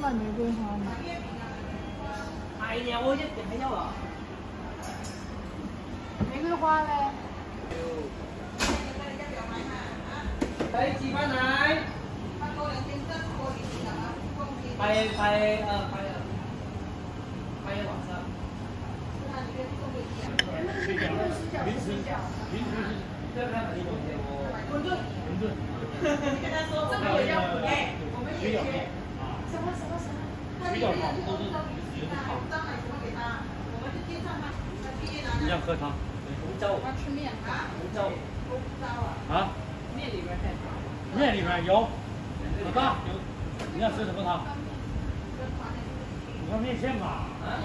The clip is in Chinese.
买玫瑰花吗？哎呀，我也点没有啊。玫瑰花嘞？睇字翻嚟。拜拜呃拜呃拜晚上。比较好，都是有的好。你要喝汤？红粥。他吃面啊？红粥。啊？面里边带面里边有。老大有。你要吃什么汤？煮个面线吧。啊。